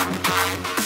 Bye.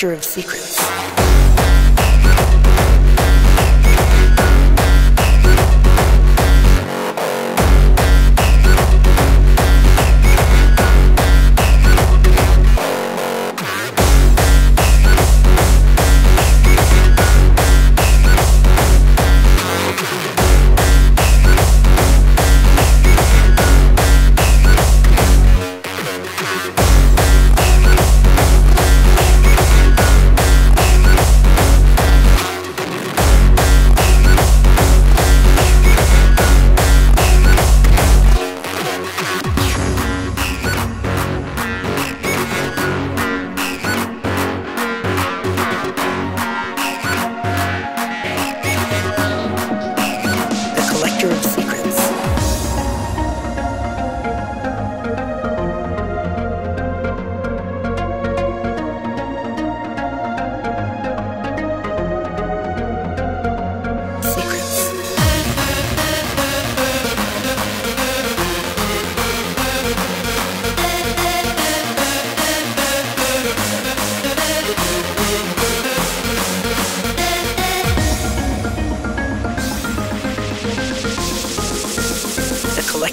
Collector of secrets.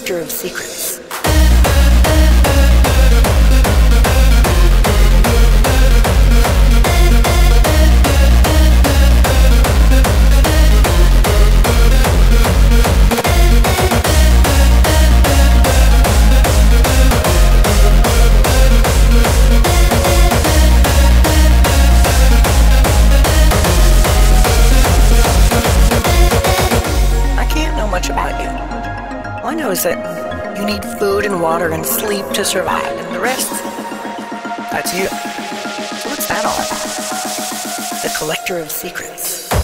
Of secrets. All I know is that you need food and water and sleep to survive, and the rest, that's you. So what's that all about? The collector of secrets.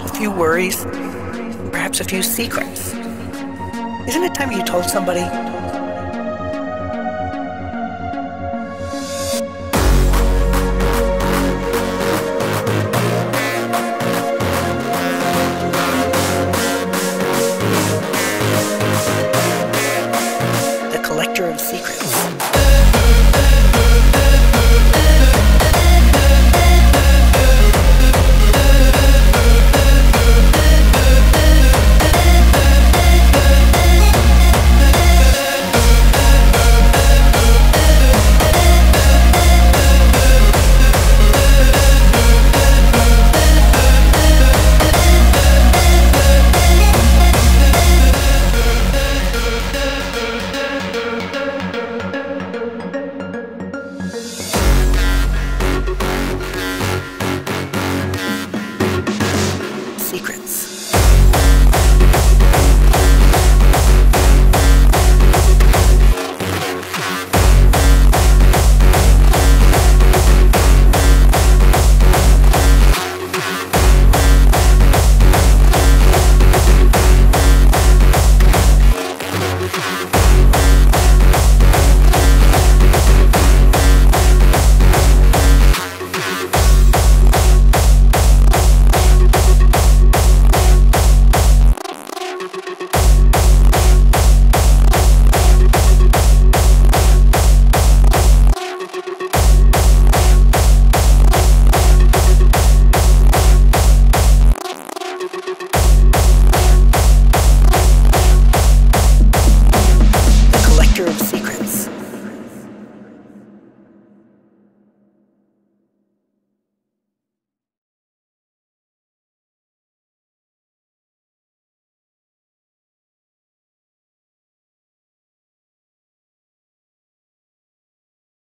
a few worries, perhaps a few secrets. Isn't it time you told somebody? The collector of secrets.